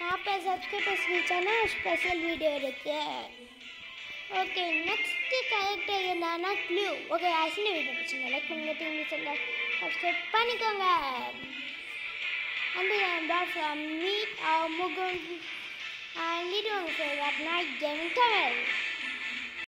यहाँ पे सबके पास ना स्पेशल वीडियो रहती है। ओके नेक्स्ट कैरेक्टर नाना क्लू ओके ऐसी वीडियो पसंद लाइक करेंगे टीम चैनल सब्सक्राइब पानी करेंगे अंदर अंदर फ्रॉम मी और Mugam and it also at night.